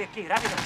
Aquí, rápido.